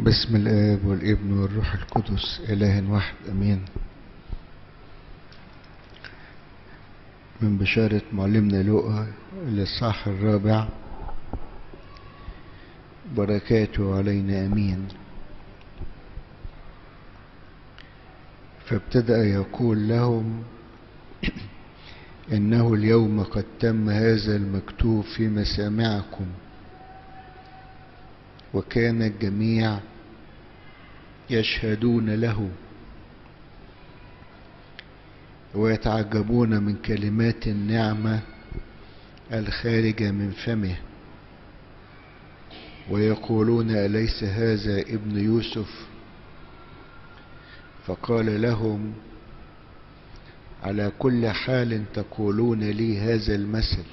بسم الآب والابن والروح القدس إله واحد أمين. من بشارة معلمنا لوقا الإصحاح الرابع بركاته علينا أمين. فابتدأ يقول لهم إنه اليوم قد تم هذا المكتوب في مسامعكم وكان الجميع يشهدون له ويتعجبون من كلمات النعمة الخارجة من فمه. ويقولون أليس هذا ابن يوسف؟ فقال لهم على كل حال تقولون لي هذا المثل.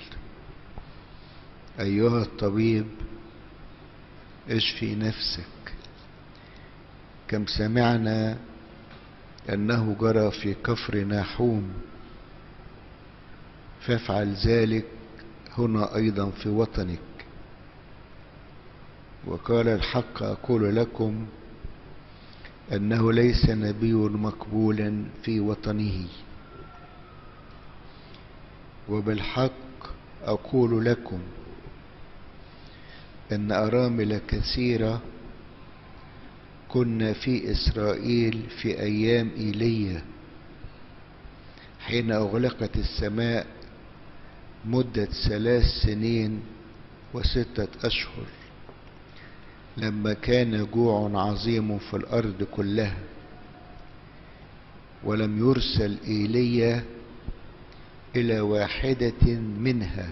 أيها الطبيب اشفي نفسك. كم سمعنا أنه جرى في كفر ناحوم. فافعل ذلك هنا أيضا في وطنك. وقال الحق أقول لكم أنه ليس نبي مقبولا في وطنه. وبالحق أقول لكم أن أرامل كثيرة كنا في إسرائيل في أيام إيليا حين أغلقت السماء مدة ثلاث سنين وستة أشهر لما كان جوع عظيم في الأرض كلها. ولم يرسل إيليا إلى واحدة منها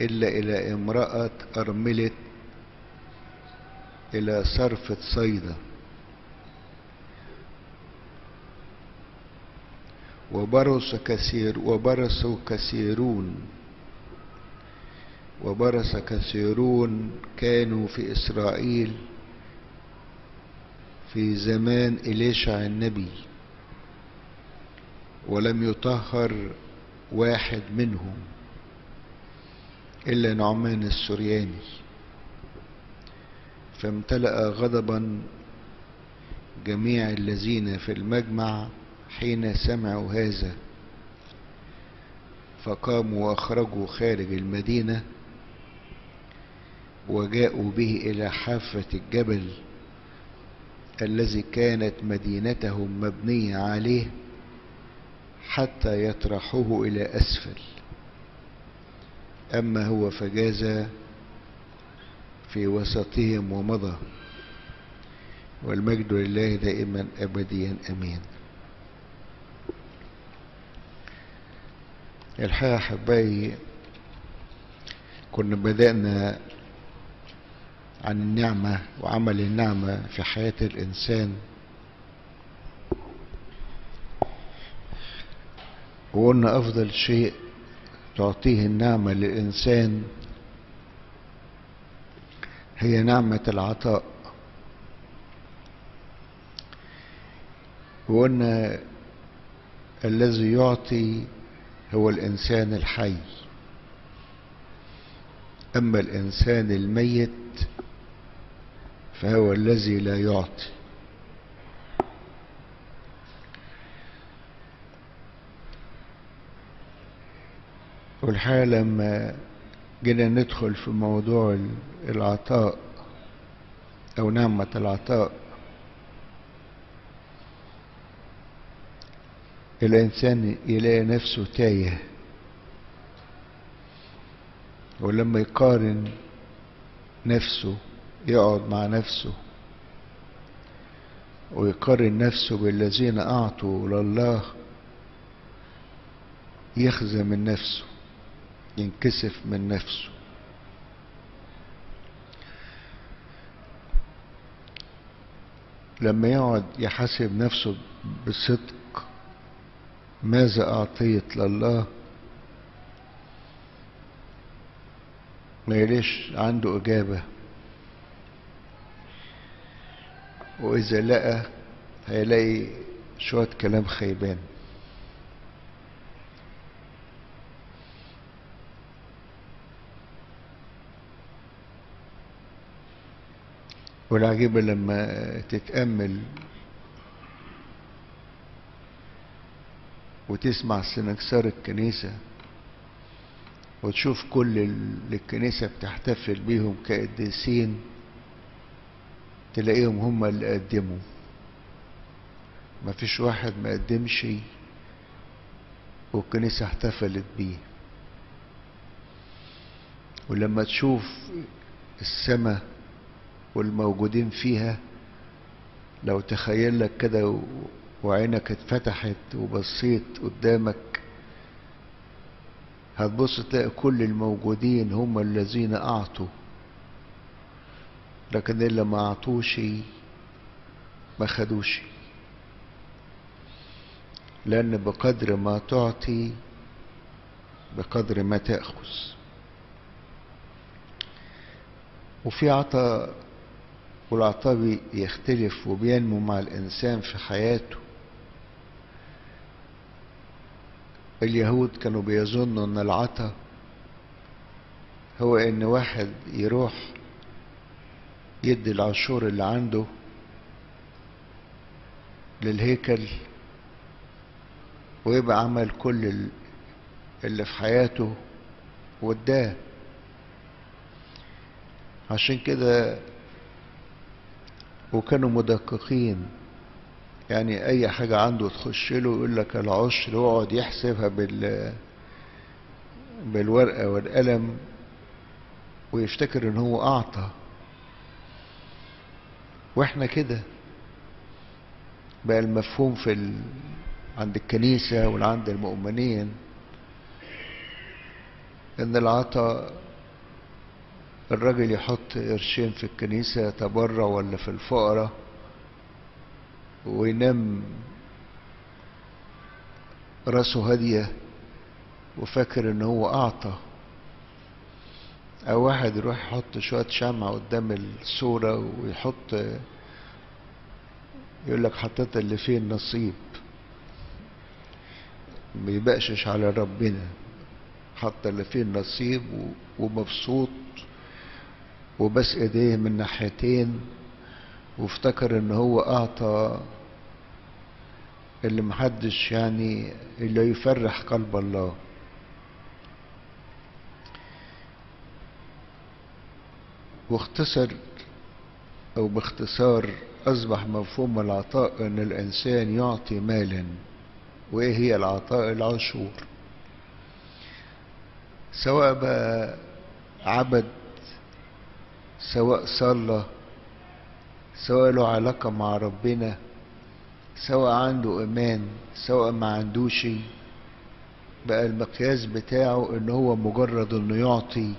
إلا إلى امرأة أرملة إلى صرفة صيدا وبرص كثير وبرصوا كثيرون. وبرص كثيرون كانوا في إسرائيل في زمان إليشع النبي ولم يطهر واحد منهم إلا نعمان السرياني. فامتلأ غضبا جميع الذين في المجمع حين سمعوا هذا فقاموا وأخرجوا خارج المدينة وجاءوا به إلى حافة الجبل الذي كانت مدينتهم مبنية عليه حتى يطرحوه إلى أسفل. أما هو فجاز في وسطهم ومضى. والمجد لله دائما أبديا أمين. الحقيقة أحبائي كنا بدأنا عن النعمة وعمل النعمة في حياة الإنسان. وقلنا أفضل شيء تعطيه النعمة للإنسان هي نعمة العطاء. وقلنا الذي يعطي هو الإنسان الحي. أما الإنسان الميت فهو الذي لا يعطي. والحقيقة لما جينا ندخل في موضوع العطاء أو نعمة العطاء. الإنسان يلاقي نفسه تايه ولما يقارن نفسه يقعد مع نفسه ويقارن نفسه بالذين أعطوا لله يخزى من نفسه. ينكسف من نفسه. لما يقعد يحاسب نفسه بصدق ماذا أعطيت لله؟ ما يليش عنده إجابة. وإذا لقى هيلاقي شوية كلام خيبان. والعجيبة لما تتأمل وتسمع سنكسار الكنيسة وتشوف كل اللي الكنيسة بتحتفل بيهم كقديسين تلاقيهم هم اللي قدموا. ما فيش واحد ما قدمش والكنيسة احتفلت بيه. ولما تشوف السماء والموجودين فيها لو تخيل لك كده وعينك اتفتحت وبصيت قدامك هتبص تلاقي كل الموجودين هم الذين أعطوا. لكن اللي ما أعطوش ما خدوش. لأن بقدر ما تعطي بقدر ما تأخذ. وفي عطاء والعطاء يختلف وبينمو مع الإنسان في حياته. اليهود كانوا بيظنوا إن العطا هو إن واحد يروح يدي العشور اللي عنده للهيكل ويبقى عمل كل اللي في حياته واداه عشان كده وكانوا مدققين. يعني أي حاجة عنده تخش له يقول لك العشر ويقعد يحسبها بال بالورقة والقلم ويفتكر إن هو أعطى. وإحنا كده. بقى المفهوم في ال... عند الكنيسة وعند المؤمنين إن العطاء الراجل يحط قرشين في الكنيسة يتبرع ولا في الفقرة وينام راسه هادية وفاكر إن هو أعطى. أو واحد يروح يحط شوية شمع قدام الصورة ويحط يقول لك حطيت اللي فيه النصيب. ما يبقشش على ربنا. حط اللي فيه النصيب ومبسوط. وبس إيديه من ناحيتين وافتكر إن هو أعطى اللي محدش يعني اللي يفرح قلب الله. واختصر أو باختصار أصبح مفهوم العطاء إن الإنسان يعطي مالا. وإيه هي العطاء؟ العشور. سواء بقى عبد سواء صلى سواء له علاقة مع ربنا سواء عنده إيمان سواء ما عندوش بقى المقياس بتاعه إن هو مجرد إنه يعطي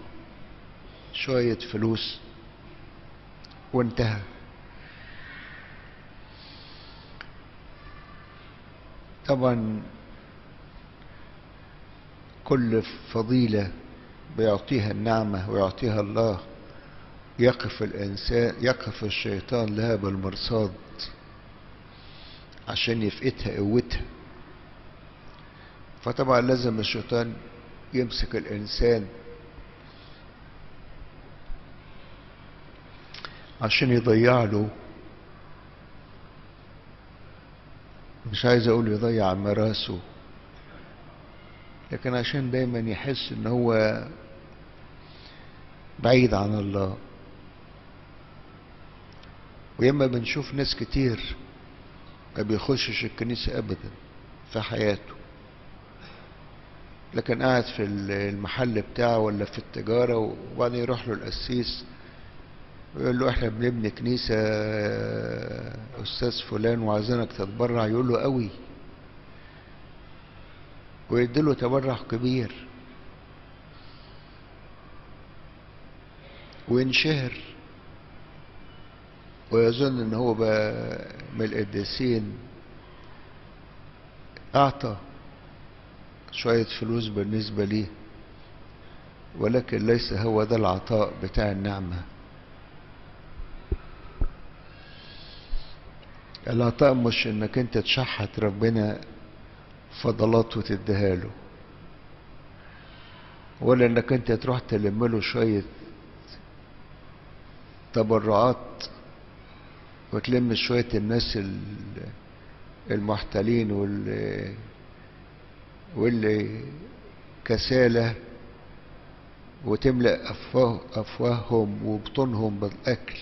شوية فلوس. وانتهى. طبعا كل فضيلة بيعطيها النعمة ويعطيها الله. يقف الإنسان يقف الشيطان لها بالمرصاد عشان يفقدها قوتها. فطبعا لازم الشيطان يمسك الإنسان عشان يضيع له. مش عايز أقول يضيع ميراثه لكن عشان دايما يحس إن هو بعيد عن الله. وياما بنشوف ناس كتير ما بيخشش الكنيسة ابدا في حياته. لكن قاعد في المحل بتاعه ولا في التجارة وبعدين يروح له القسيس ويقول له إحنا بنبني كنيسة أستاذ فلان وعايزينك تتبرع. يقول له قوي. ويديله تبرع كبير. وينشهر. ويظن إن هو بقى من القديسين أعطى شوية فلوس بالنسبة ليه ولكن ليس هو ده العطاء بتاع النعمة. العطاء مش إنك أنت تشحت ربنا فضلات وتديها له ولا إنك أنت تروح تلم له شوية تبرعات وتلم شوية الناس المحتلين واللي واللي كسالة وتملأ أفواه أفواههم وبطونهم بالأكل.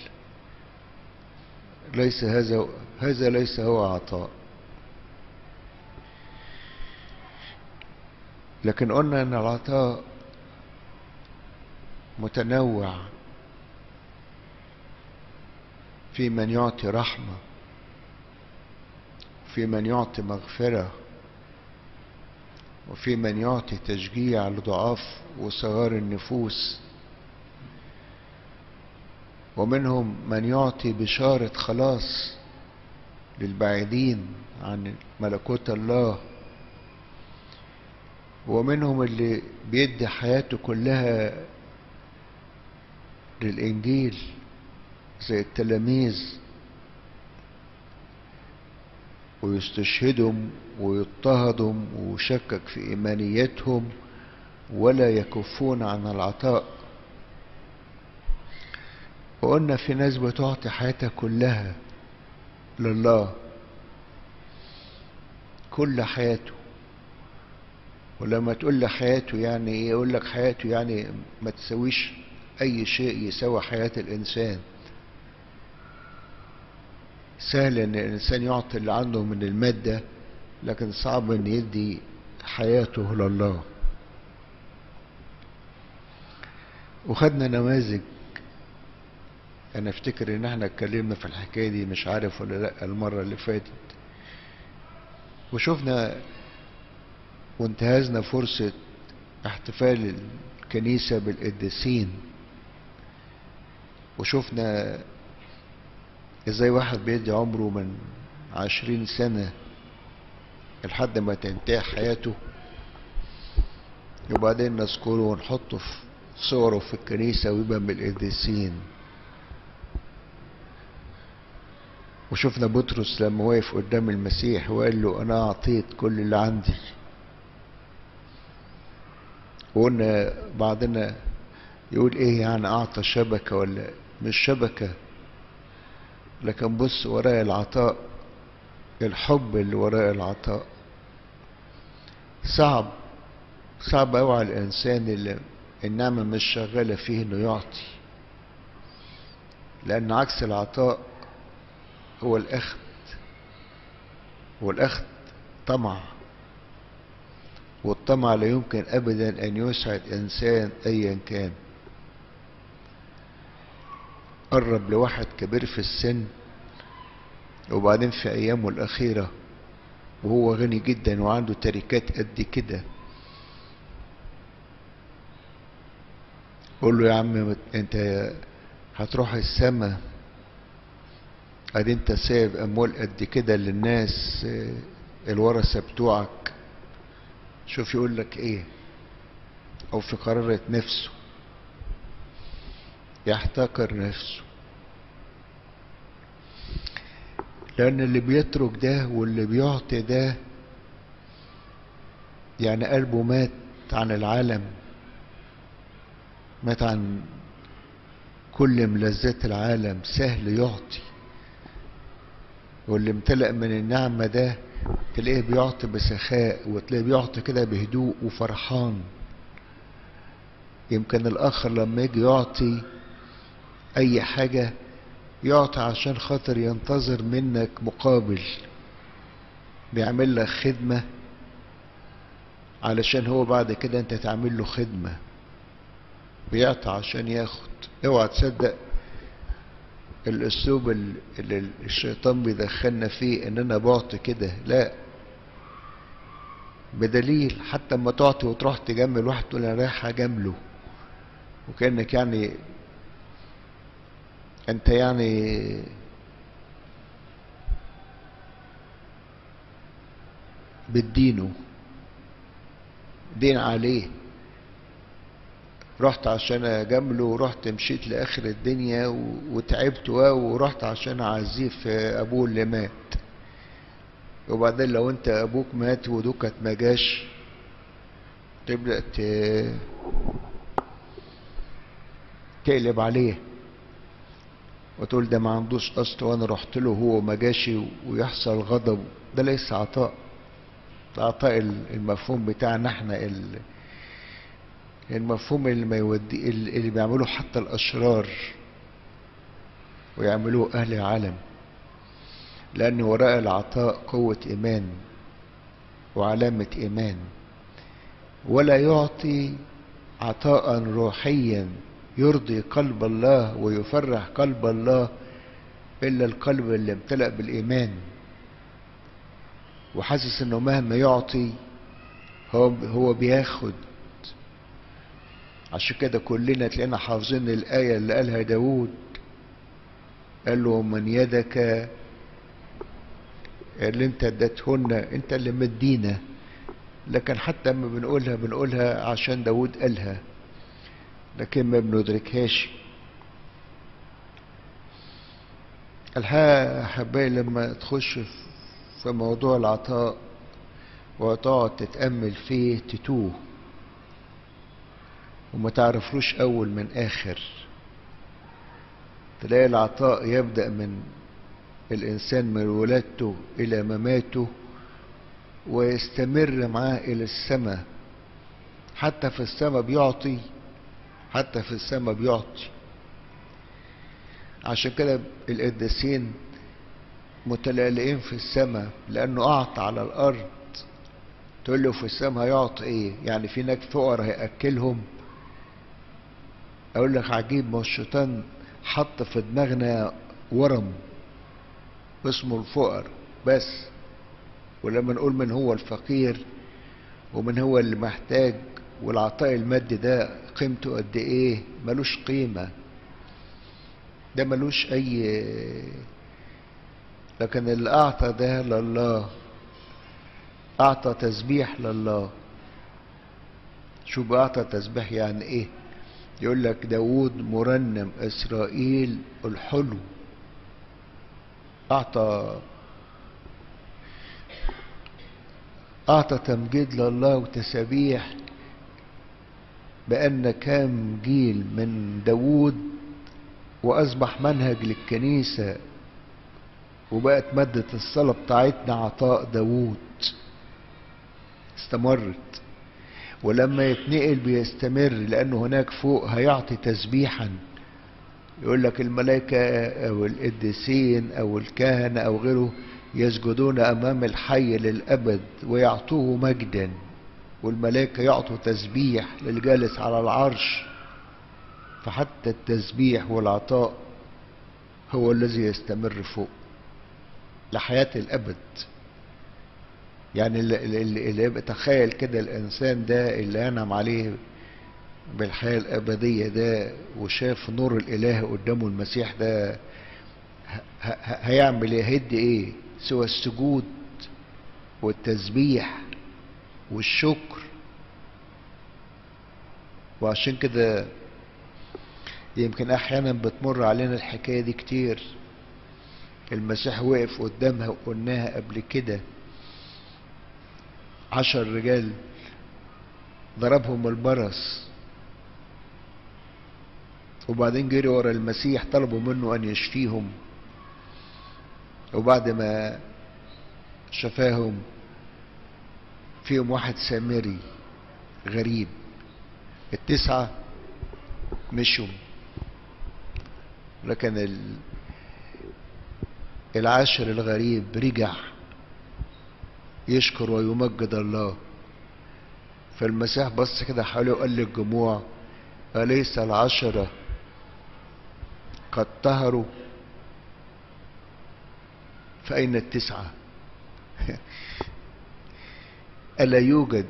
ليس هذا هذا ليس هو عطاء. لكن قلنا إن العطاء متنوع. في من يعطي رحمة في من يعطي مغفرة وفي من يعطي تشجيع لضعاف وصغار النفوس. ومنهم من يعطي بشارة خلاص للبعيدين عن ملكوت الله. ومنهم اللي بيدي حياته كلها للإنجيل. زي التلاميذ ويستشهدهم ويضطهدهم ويشكك في إيمانيتهم ولا يكفون عن العطاء. وقلنا في ناس بتعطي حياتها كلها لله كل حياته. ولما تقول لي حياته يعني إيه؟ يقول لك حياته يعني ما تسويش أي شيء يسوي حياة الإنسان. سهل إن الإنسان يعطي اللي عنده من المادة لكن صعب إن يدي حياته لله. وخدنا نماذج. أنا أفتكر إن إحنا اتكلمنا في الحكاية دي مش عارف ولا لأ المرة اللي فاتت. وشفنا وانتهزنا فرصة احتفال الكنيسة بالقديسين. وشفنا إزاي واحد بيدي عمره من عشرين سنة لحد ما تنتهي حياته؟ وبعدين نذكره ونحطه في صوره في الكنيسة ويبقى من القديسين. وشفنا بطرس لما وقف قدام المسيح وقال له أنا أعطيت كل اللي عندي. وقلنا بعضنا يقول إيه يعني أعطى شبكة ولا مش شبكة؟ لكن بص وراء العطاء الحب اللي وراء العطاء. صعب صعب قوي على الإنسان اللي النعمة مش شغالة فيه إنه يعطي. لأن عكس العطاء هو الأخذ والاخذ طمع. والطمع لا يمكن ابدا أن يسعد إنسان ايا كان. قرب لواحد كبير في السن وبعدين في أيامه الأخيرة وهو غني جدا وعنده تركات قد كده. قول له يا عم أنت هتروح السما؟ ادي أنت سايب أموال قد كده للناس الورثة بتوعك. شوف يقول لك إيه أو في قرارة نفسه. يحتقر نفسه. لأن اللي بيترك ده واللي بيعطي ده يعني قلبه مات عن العالم مات عن كل ملذات العالم سهل يعطي. واللي امتلأ من النعمة ده تلاقيه بيعطي بسخاء وتلاقيه بيعطي كده بهدوء وفرحان. يمكن الآخر لما يجي يعطي أي حاجة يعطي عشان خاطر ينتظر منك مقابل بيعمل لك خدمة علشان هو بعد كده أنت تعمل له خدمة. بيعطي عشان ياخد. اوعى تصدق الأسلوب اللي الشيطان بيدخلنا فيه إن أنا بعطي كده. لا. بدليل حتى اما تعطي وتروح تجمل واحد تقول أنا رايح أجامله. وكأنك يعني أنت يعني بتدينه دين عليه. رحت عشان أجامله ورحت مشيت لآخر الدنيا وتعبت ورحت عشان أعزيه في أبوه اللي مات. وبعدين لو أنت أبوك مات ودوكت ما جاش تبدأ تقلب عليه. وتقول ده ما عندوش اصل وأنا رحت له هو ما جاش ويحصل غضب. ده ليس عطاء. ده عطاء المفهوم بتاعنا إحنا المفهوم اللي ما يودي اللي بيعملوه حتى الأشرار ويعملوه أهل العالم. لأن وراء العطاء قوة إيمان وعلامة إيمان. ولا يعطي عطاء روحيا يرضي قلب الله ويفرح قلب الله إلا القلب اللي امتلأ بالإيمان. وحاسس إنه مهما يعطي هو هو بياخد. عشان كده كلنا تلاقينا حافظين الآية اللي قالها داوود. قال له من يدك اللي انت اديتهن انت اللي مدينا لكن حتى لما بنقولها بنقولها عشان داود قالها. لكن ما بندركهاش. الحقيقة أحبائي لما تخش في موضوع العطاء وتقعد تتأمل فيه تتوه وما تعرفلوش أول من آخر. تلاقي العطاء يبدأ من الإنسان من ولادته إلى مماته ويستمر معاه إلى السماء. حتى في السماء بيعطي حتى في السماء بيعطي عشان كده القديسين متلالئين في السماء لأنه أعطى على الأرض. تقول له في السماء هيعطي إيه؟ يعني في هناك فقر هيأكلهم. أقول لك عجيب ما الشيطان حط في دماغنا ورم اسمه الفقر بس. ولما نقول من هو الفقير ومن هو اللي محتاج والعطاء المادي ده قيمته قد إيه؟ ملوش قيمة. ده ملوش أي لكن اللي أعطى ده لله. أعطى تسبيح لله. شوف اعطى تسبيح يعني إيه؟ يقول لك داود مرنم إسرائيل الحلو. أعطى أعطى تمجيد لله وتسابيح بأن كام جيل من داوود وأصبح منهج للكنيسة وبقت مادة الصلاة بتاعتنا عطاء داوود. استمرت. ولما يتنقل بيستمر لأنه هناك فوق هيعطي تسبيحا. يقول لك الملائكة أو القديسين أو الكهنة أو غيره يسجدون أمام الحي للأبد ويعطوه مجدا. والملائكة يعطوا تسبيح للجالس على العرش فحتى التسبيح والعطاء هو الذي يستمر فوق لحياة الأبد. يعني اللي, اللي يبقى تخيل كده الإنسان ده اللي أنعم عليه بالحياة الأبدية ده وشاف نور الإله قدامه المسيح ده هيعمل إيه؟ إيه؟ سوى السجود والتسبيح والشكر. وعشان كده يمكن أحيانا بتمر علينا الحكاية دي كتير. المسيح وقف قدامها وقلناها قبل كده. عشر رجال ضربهم البرص وبعدين جري ورا المسيح طلبوا منه أن يشفيهم. وبعد ما شفاهم فيهم واحد سامري غريب. التسعة مشوا. لكن ال... العاشر الغريب رجع يشكر ويمجد الله. فالمسيح بص كده حواليه وقال للجموع أليس العشرة قد طهروا؟ فأين التسعة؟ ألا يوجد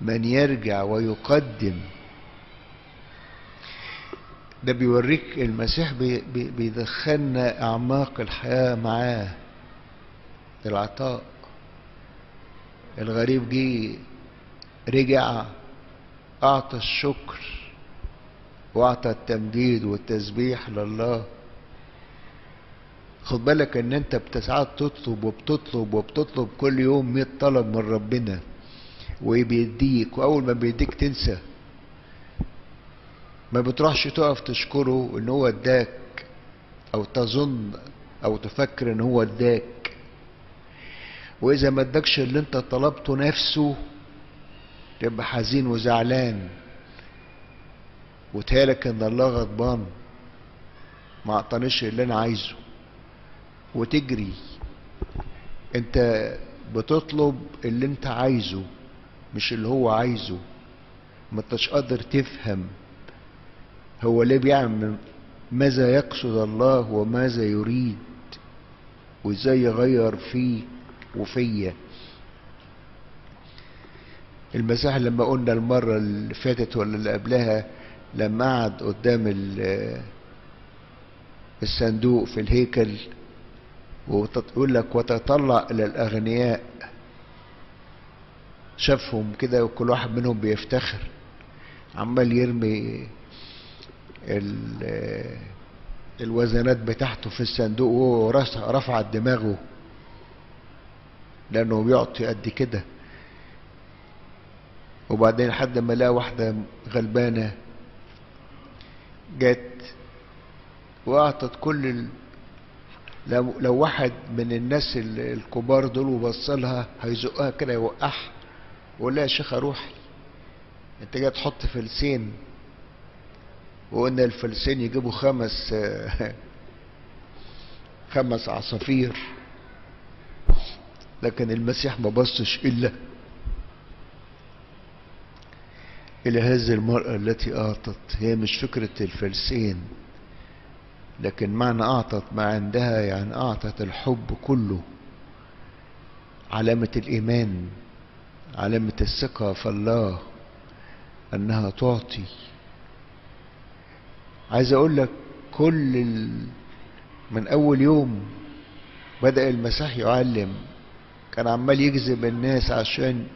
من يرجع ويقدم؟ ده بيوريك المسيح بي بي بيدخلنا أعماق الحياة معاه. العطاء. الغريب جه رجع أعطى الشكر وأعطى التمجيد والتسبيح لله. خد بالك ان انت بتسعى تطلب وبتطلب وبتطلب كل يوم 100 طلب من ربنا وبيديك وأول ما بيديك تنسى. ما بتروحش تقف تشكره إن هو اداك أو تظن أو تفكر إن هو اداك. وإذا ما ادكش اللي انت طلبته نفسه تبقى حزين وزعلان. وتهالك إن الله غضبان. ما أعطانيش اللي أنا عايزه. وتجري. انت بتطلب اللي انت عايزه مش اللي هو عايزه. ما انتش قادر تفهم هو ليه بيعمل ماذا يقصد الله وماذا يريد وازاي يغير فيه وفيا. المسيح لما قلنا المرة اللي فاتت ولا اللي قبلها لما قعد قدام الصندوق في الهيكل وتقول لك وتطلع إلى الأغنياء شافهم كده وكل واحد منهم بيفتخر عمال يرمي الوزنات بتاعته في الصندوق وهو رفع دماغه لأنه بيعطي قد كده وبعدين لحد ما لقى واحدة غلبانة جت وأعطت كل. لو, لو واحد من الناس الكبار دول وبص لها هيزقها كده يوقعها ويقول لها يا شيخة روحي. انت جاي تحط فلسين وقلنا الفلسين يجيبوا خمس خمس عصافير. لكن المسيح ما بصش إلا إلى هذه المرأة التي أعطت. هي مش فكرة الفلسين. لكن معنى أعطت ما عندها يعني أعطت الحب كله. علامة الإيمان علامة الثقة في الله أنها تعطي. عايز أقول لك كل ال... من أول يوم بدأ المسيح يعلم كان عمال يجذب الناس عشان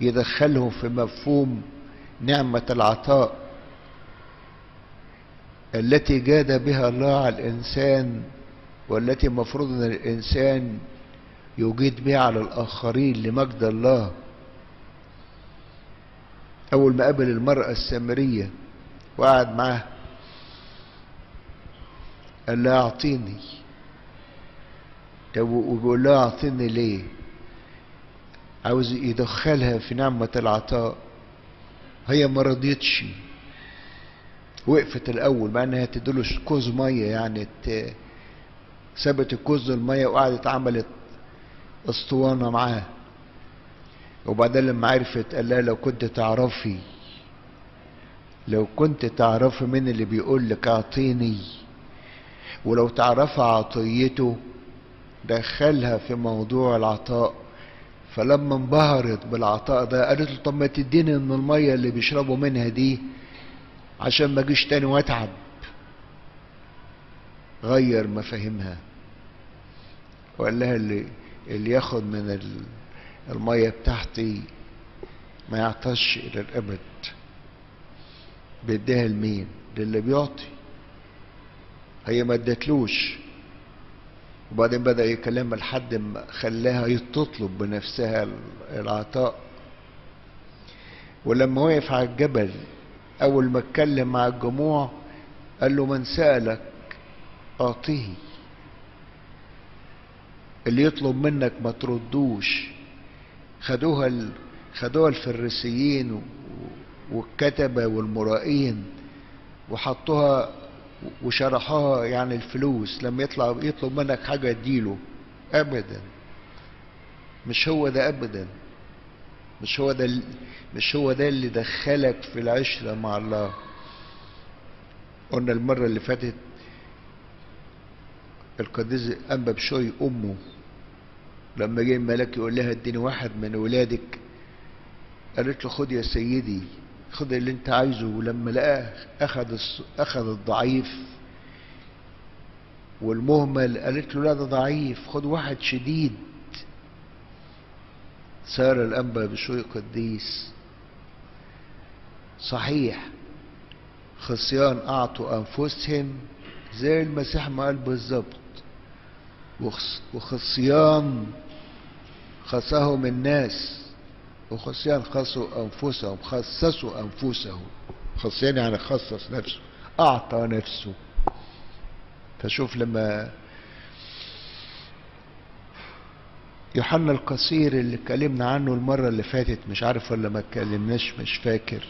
يدخلهم في مفهوم نعمة العطاء. التي جاد بها الله على الإنسان والتي مفروض أن الإنسان يجيد بها على الآخرين لمجد الله. أول ما قابل المرأة السامرية وقعد معاها قال لها أعطيني. طب وبيقول لها أعطيني ليه؟ عاوز يدخلها في نعمة العطاء. هي ما رضيتش. وقفت الأول مع إنها تديله كوز مية يعني سابت الكوز المية وقعدت عملت أسطوانة معاه وبعدين لما عرفت قال لها لو كنت تعرفي لو كنت تعرفي مين اللي بيقول لك أعطيني. ولو تعرفي عطيته دخلها في موضوع العطاء. فلما انبهرت بالعطاء ده قالت له طب ما تديني من المية اللي بيشربوا منها دي عشان ما اجيش تاني واتعب. غير مفاهيمها. وقال لها اللي اللي ياخد من المية بتاعتي ما يعطش إلى الأبد. بيديها لمين؟ للي بيعطي. هي ما ادتلوش. وبعدين بدأ يكلمها لحد ما خلاها تطلب بنفسها العطاء. ولما وقف على الجبل أول ما اتكلم مع الجموع قال له من سألك؟ أعطيه. اللي يطلب منك ما تردوش. خدوها ال... خدوها الفريسيين والكتبة والمرائين وحطوها وشرحوها يعني الفلوس. لما يطلع يطلب منك حاجة اديله ابدا. مش هو ده ابدا. مش هو ده مش هو ده اللي دخلك في العشرة مع الله. قلنا المرة اللي فاتت القديس أنبا بشوي أمه. لما جه الملاك يقول لها اديني واحد من ولادك. قالت له خد يا سيدي خد اللي انت عايزه. ولما لقاه أخذ أخذ الضعيف. والمهمل قالت له لا ده ضعيف. خد واحد شديد. سار الأنبا بشوي قديس صحيح خصيان أعطوا أنفسهم زي المسيح ما قال بالظبط. وخصيان خصهم الناس وخصيان خصوا أنفسهم خصصوا أنفسهم. خصيان يعني خصص نفسه أعطى نفسه. فشوف لما يوحنا القصير اللي اتكلمنا عنه المرة اللي فاتت مش عارف ولا ما اتكلمناش مش فاكر.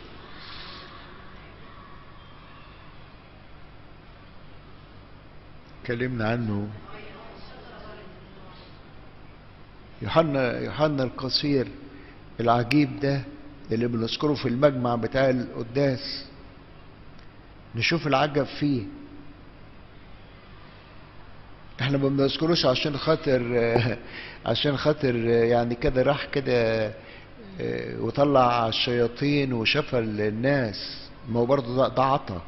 اتكلمنا عنه. يوحنا يوحنا القصير العجيب ده اللي بنذكره في المجمع بتاع القداس. نشوف العجب فيه. إحنا ما بنذكروش عشان خاطر عشان خاطر يعني كده راح كده وطلع الشياطين وشفى الناس. ما هو برضه ده, ده عطا.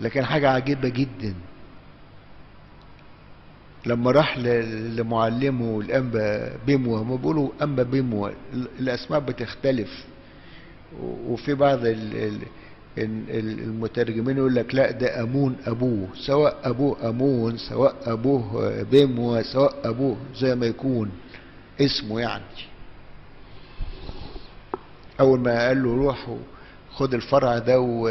لكن حاجة عجيبة جدا. لما راح لمعلمه الأنبا بيموى هم بيقولوا أنبا بيموى الأسماء بتختلف. وفي بعض المترجمين يقول لك لا ده أمون أبوه سواء أبوه أمون سواء أبوه بيموى سواء أبوه زي ما يكون اسمه يعني. أول ما قال له روح خد الفرع ده و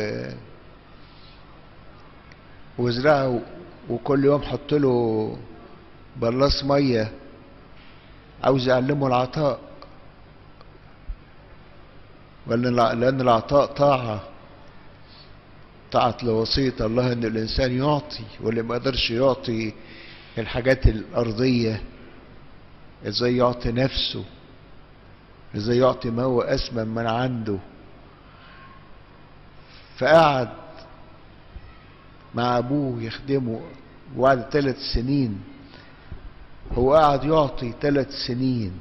وازرعه وكل يوم حط له بلاص مية عاوز يعلمه العطاء. لأن العطاء طاعة. طاعة لوصية الله إن الإنسان يعطي واللي ما قدرش يعطي الحاجات الأرضية. إزاي يعطي نفسه؟ إزاي يعطي ما هو أثمن من عنده؟ فقعد مع أبوه يخدمه وبعد ثلاث سنين. هو قعد يعطي ثلاث سنين.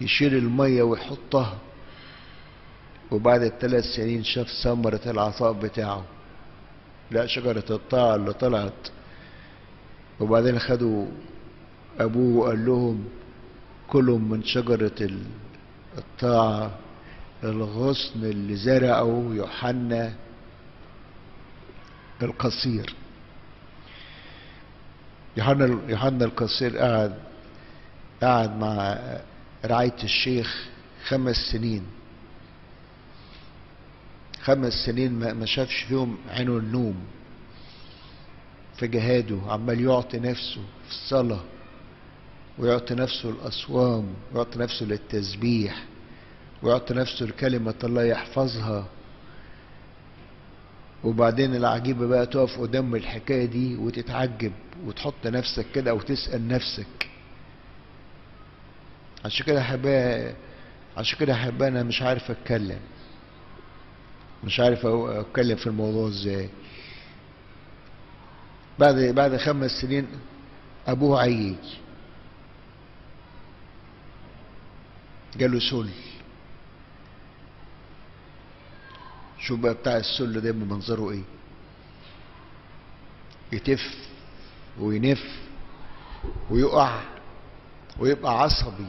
يشيل المية ويحطها. وبعد الثلاث سنين شاف ثمرة العطاء بتاعه. لا شجرة الطاعة اللي طلعت. وبعدين خدوا أبوه وقال لهم كلوا من شجرة الطاعة الغصن اللي زرعه يوحنا القصير. يوحنا يوحنا القصير قعد قعد مع رعاية الشيخ خمس سنين. خمس سنين ما شافش فيهم عينه النوم في جهاده عمال يعطي نفسه في الصلاة ويعطي نفسه الأصوام ويعطي نفسه للتسبيح ويعطي نفسه لكلمة الله يحفظها. وبعدين العجيبة بقى تقف قدام الحكاية دي وتتعجب وتحط نفسك كده أو تسأل نفسك. عشان كده حبايا عشان كده حبايا أنا مش عارف أتكلم. مش عارف أتكلم في الموضوع إزاي. بعد بعد خمس سنين أبوه عيج جاله سل. شوف بقى بتاع السل ده منظره إيه؟ يتف وينف ويقع ويبقى عصبي.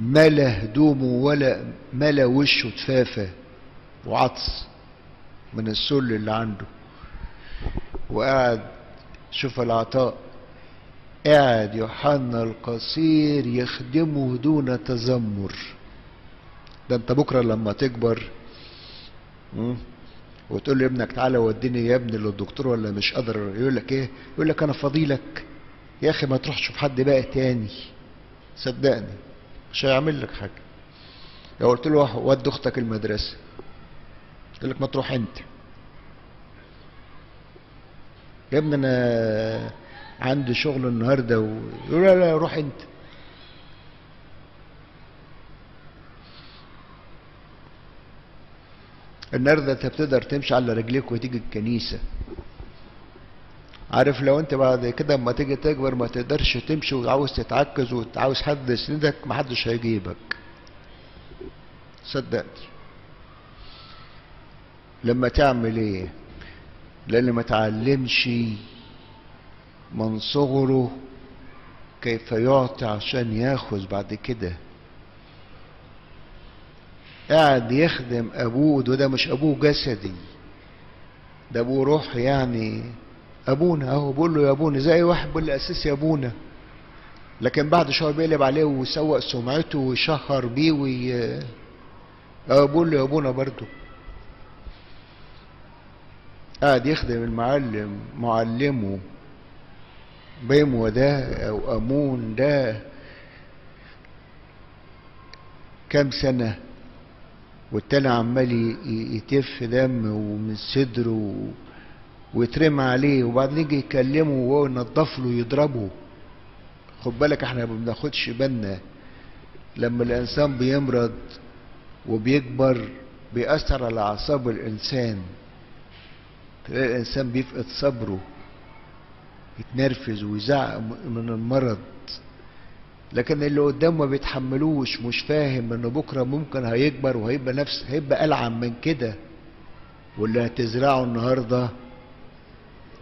ملا هدومه ولا ملا وشه تفافة وعطس من السل اللي عنده. وقعد شوف العطاء قاعد يوحنا القصير يخدمه دون تذمر. ده انت بكرة لما تكبر وتقول له ابنك تعالى وديني يا ابني للدكتور ولا مش قادر. يقول لك إيه؟ يقول لك أنا فضيلك يا أخي ما تروح تشوف حد بقى تاني. صدقني. مش هيعمل لك حاجة. لو قلت له ود أختك المدرسة. يقول لك ما تروح أنت. يا ابني أنا عندي شغل النهارده و... لا لا روح أنت. النهارده أنت بتقدر تمشي على رجليك وتيجي الكنيسة. عارف لو انت بعد كده اما تيجي تكبر ما تقدرش تمشي وعاوز تتعكز وعاوز حد يسندك محدش هيجيبك. صدقني. لما تعمل إيه؟ لأن ما تعلمش من صغره كيف يعطي عشان ياخذ بعد كده. قاعد يخدم أبوه وده مش أبوه جسدي ده أبوه روح يعني أبونا أهو بقول له يا أبونا زي واحد بيقول لي أساس يا أبونا؟ لكن بعد شوية بيقلب عليه ويسوق سمعته ويشهر بيه وي آه بقول له يا أبونا برضه. قاعد يخدم المعلم معلمه بيمو ده أو أمون ده كام سنة؟ والتاني عمال يتف دم ومن صدره ويترمى عليه وبعدين يجي يكلمه وهو ينضف له يضربه خد بالك إحنا ما بناخدش بالنا لما الإنسان بيمرض وبيكبر بيأثر على أعصاب الإنسان. تلاقي الإنسان بيفقد صبره يتنرفز ويزعق من المرض. لكن اللي قدامه ما بيتحملوش مش فاهم إنه بكرة ممكن هيكبر وهيبقى نفس هيبقى ألعن من كده. واللي هتزرعه النهارده؟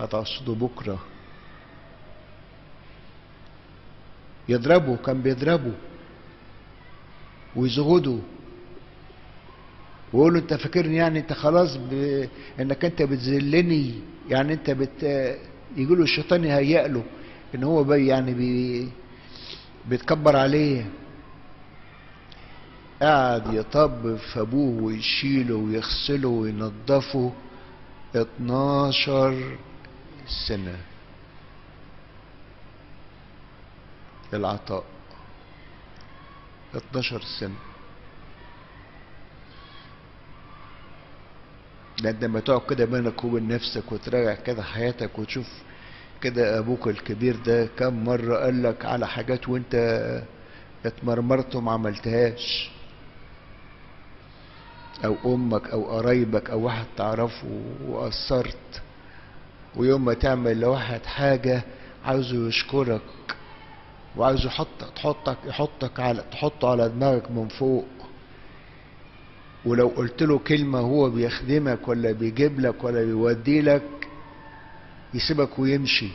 هتحصده بكرة. يضربه كان بيضربه ويزغده ويقول له أنت فاكرني يعني أنت خلاص ب... إنك أنت بتذلني. يعني أنت بت يقول له الشيطان يهيأ له إن هو بي يعني بي... بيتكبر عليه. قاعد يطب في أبوه ويشيله ويغسله وينضفه 12 سنة العطاء. 12 سنة انت لما تقعد كده بينك وبين نفسك وتراجع كده حياتك وتشوف كده أبوك الكبير ده كم مرة قال لك على حاجات وانت اتمرمرت وما عملتهاش. أو أمك أو قرايبك أو واحد تعرفه وقصرت. ويوم ما تعمل لواحد حاجة عاوزه يشكرك وعاوز يحطك تحطك يحطك على تحطه على دماغك من فوق. ولو قلت له كلمة هو بيخدمك ولا بيجيب لك ولا بيودي لك يسيبك ويمشي.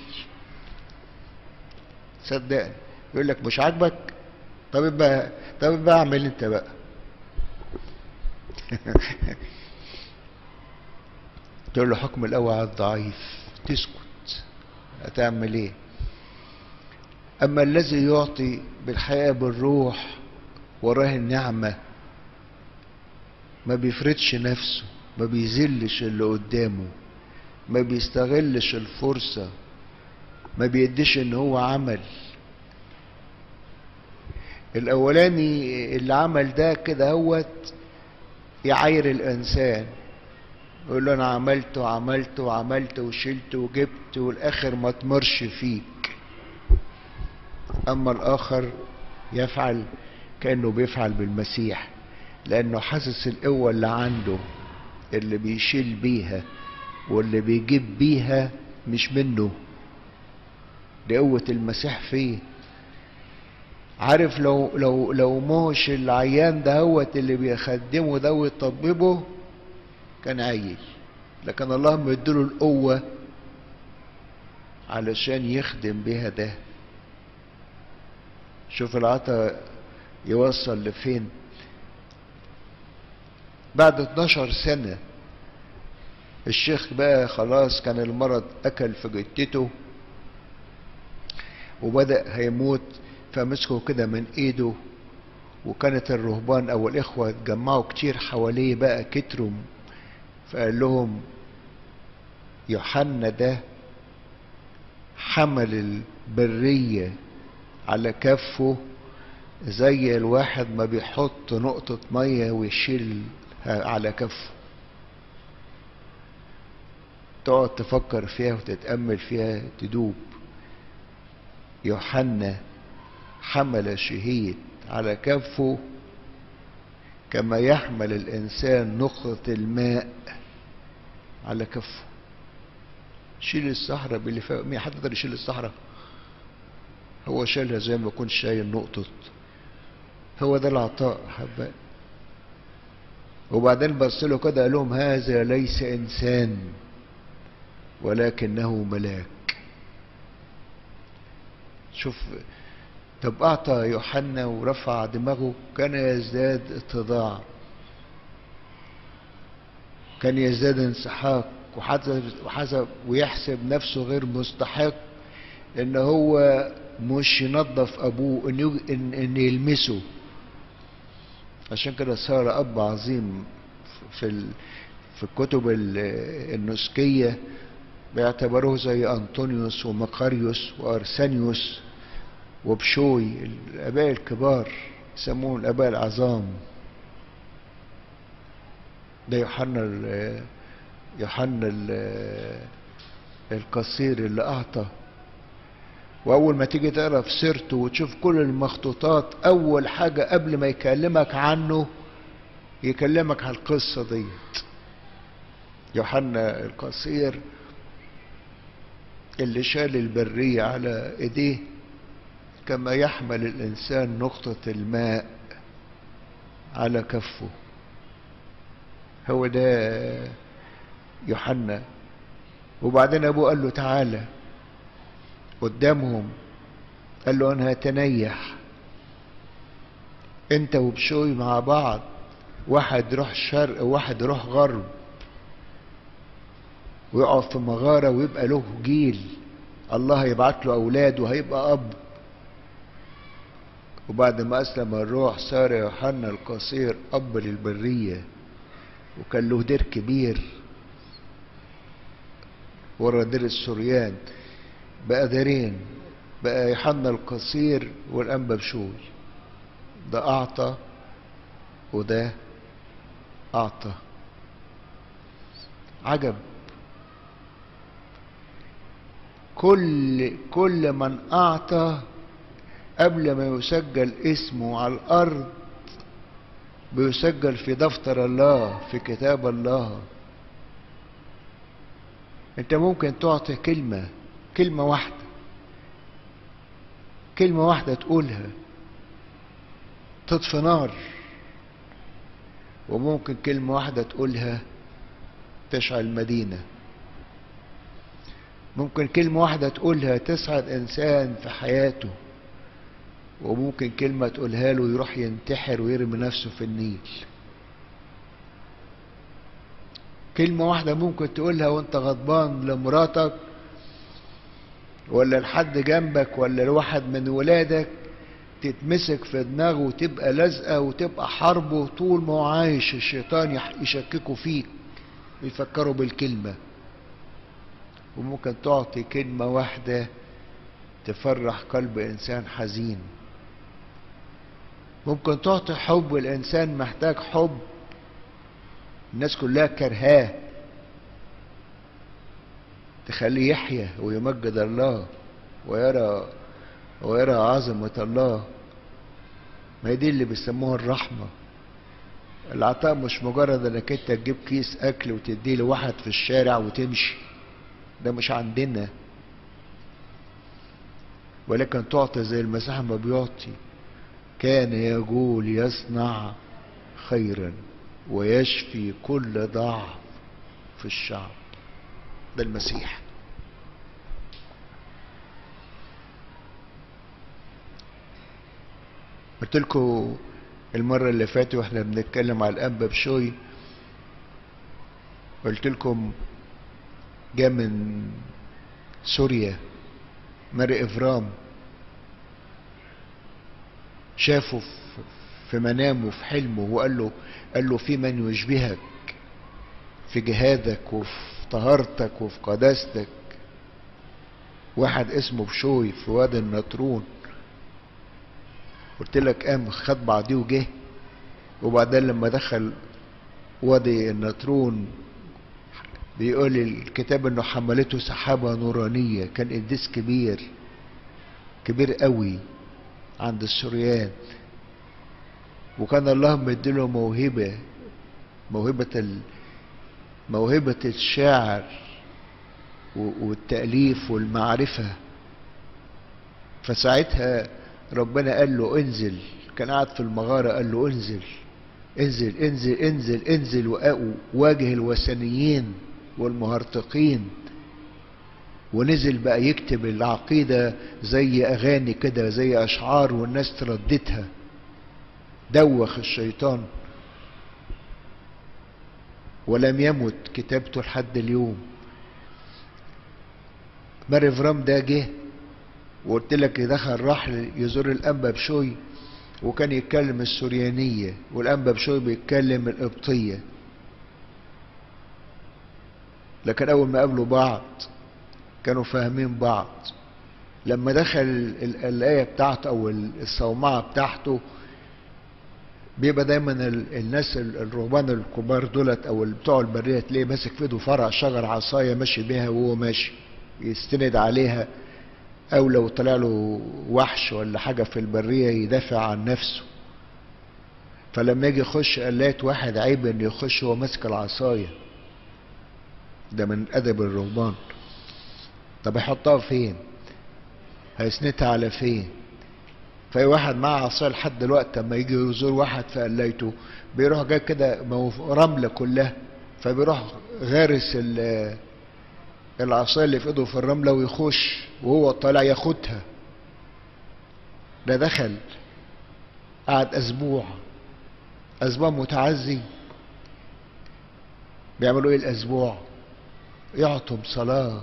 صدقني. يقول لك مش عاجبك؟ طب بقى طب بقى اعمل انت بقى. تقول له حكم القوي على الضعيف. تسكت. هتعمل إيه؟ أما الذي يعطي بالحياة بالروح وراه النعمة ما بيفردش نفسه ما بيذلش اللي قدامه ما بيستغلش الفرصة ما بيديش إن هو عمل. الأولاني اللي عمل ده كده هوت يعاير الإنسان. يقول له أنا عملت وعملت وعملت وشلت وجبت والآخر ما تمرش فيك. أما الآخر يفعل كأنه بيفعل بالمسيح لأنه حاسس القوة اللي عنده اللي بيشيل بيها واللي بيجيب بيها مش منه. دي قوة المسيح فيه. عارف لو لو لو موش العيان ده هوت اللي بيخدمه ده ويطببه كان عيل لكن الله مديله القوة علشان يخدم بيها ده. شوف العطا يوصل لفين؟ بعد 12 سنة الشيخ بقى خلاص كان المرض أكل في جتته وبدأ هيموت فمسكه كده من إيده وكانت الرهبان أو الإخوة اتجمعوا كتير حواليه بقى كتروا فقال لهم يوحنا ده حمل البرية على كفه زي الواحد ما بيحط نقطة مية ويشيل على كفه. تقعد تفكر فيها وتتأمل فيها تدوب. يوحنا حمل شهيد على كفه كما يحمل الإنسان نقطة الماء. على كفه شيل الصحراء باللي فوق مين حد يقدر يشيل الصحراء؟ هو شالها زي ما يكون شايل نقطة. هو ده العطاء حباء وبعدين بص له كده قال لهم هذا ليس إنسان ولكنه ملاك. شوف طب أعطى يوحنا ورفع دماغه كان يزداد إتضاع. كان يزداد انسحاق وحسب وحسب ويحسب نفسه غير مستحق إن هو مش ينظف أبوه إن ان, إن يلمسه عشان كده صار أب عظيم في. في الكتب النسكية بيعتبروه زي أنطونيوس ومقاريوس وأرسانيوس وبشوي الآباء الكبار يسموهم الآباء العظام ده يوحنا يوحنا القصير اللي أعطى. وأول ما تيجي تقرأ في سيرته وتشوف كل المخطوطات أول حاجة قبل ما يكلمك عنه يكلمك على القصة ديت. يوحنا القصير اللي شال البرية على إيديه كما يحمل الإنسان نقطة الماء على كفه. هو ده يوحنا. وبعدين أبوه قال له تعالى. قدامهم قال له أنا هتنيح. أنت وبشوي مع بعض. واحد يروح شرق وواحد يروح غرب ويقعد في مغارة ويبقى له جيل. الله هيبعت له أولاد وهيبقى أب. وبعد ما أسلم الروح صار يوحنا القصير أب للبرية. وكان له دير كبير ورا دير السريان. بقى ديرين بقى يوحنا القصير والأنبا بشوي. ده أعطى وده أعطى. عجب. كل كل من أعطى قبل ما يسجل اسمه على الأرض بيسجل في دفتر الله في كتاب الله. انت ممكن تعطي كلمة كلمة واحدة. كلمة واحدة تقولها. تطفي نار. وممكن كلمة واحدة تقولها تشعل مدينة ممكن كلمة واحدة تقولها تسعد إنسان في حياته. وممكن كلمة تقولها له يروح ينتحر ويرمي نفسه في النيل. كلمة واحدة ممكن تقولها وانت غضبان لمراتك ولا لحد جنبك ولا لواحد من ولادك تتمسك في دماغه وتبقى لازقة وتبقى حربه طول ما هو عايش الشيطان يشككوا فيك ويفكروا بالكلمة. وممكن تعطي كلمة واحدة تفرح قلب إنسان حزين. ممكن تعطي حب الإنسان محتاج حب. الناس كلها كرهاه. تخليه يحيا ويمجد الله ويرى ويرى عظمة الله. ما هي دي اللي بيسموها الرحمة. العطاء مش مجرد إنك أنت تجيب كيس أكل وتديه لواحد في الشارع وتمشي. ده مش عندنا. ولكن تعطي زي المسيح ما بيعطي. كان يقول يصنع خيرا ويشفي كل ضعف في الشعب. ده المسيح. قلت لكم المرة اللي فاتت وإحنا بنتكلم على الأنبا بشوي قلت لكم جاء من سوريا ماري إفرام. شافه في منامه في حلمه وقال له قال له في من يشبهك في جهادك وفي طهارتك وفي قداستك. واحد اسمه بشوي في وادي النطرون. قلت لك قام خد بعضيه وجه وبعدين لما دخل وادي النطرون بيقول الكتاب إنه حملته سحابة نورانية كان قديس كبير كبير قوي. عند السوريان وكان الله مديله موهبة ال... موهبة الشعر والتأليف والمعرفة. فساعتها ربنا قال له انزل كان قاعد في المغارة قال له انزل انزل انزل انزل انزل واجه الوثنيين والمهرطقين. ونزل بقى يكتب العقيدة زي أغاني كده زي أشعار والناس ترددها. دوخ الشيطان. ولم يمت كتابته لحد اليوم. ماري فرام ده جه وقلت لك دخل راح يزور الأنبا بشوي وكان يتكلم السوريانية والأنبا بشوي بيتكلم القبطية. لكن أول ما قابلوا بعض كانوا فاهمين بعض. لما دخل الآية بتاعته أو الصومعة بتاعته بيبقى دايما الناس الرهبان الكبار دولت أو بتوع البرية تلاقيه ماسك في إيده فرع شجر عصاية ماشي بيها وهو ماشي يستند عليها أو لو طلع له وحش ولا حاجة في البرية يدافع عن نفسه. فلما يجي يخش قال لقيت واحد عيب انه يخش وهو ماسك العصاية. ده من أدب الرهبان. طب يحطها فين؟ هيسندها على فين؟ فأي واحد معاه عصاية لحد دلوقتي لما يجي يزور واحد في قلايته بيروح جاي كده رملة كلها فبيروح غارس العصاية اللي في إيده في الرملة ويخش وهو طالع ياخدها. ده دخل قعد أسبوع أسبوع متعزي. بيعملوا إيه الأسبوع؟ يعطوا صلاة